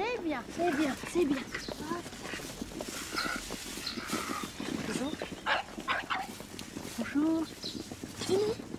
C'est bien, c'est bien, c'est bien. Bonjour. Bonjour. Venez.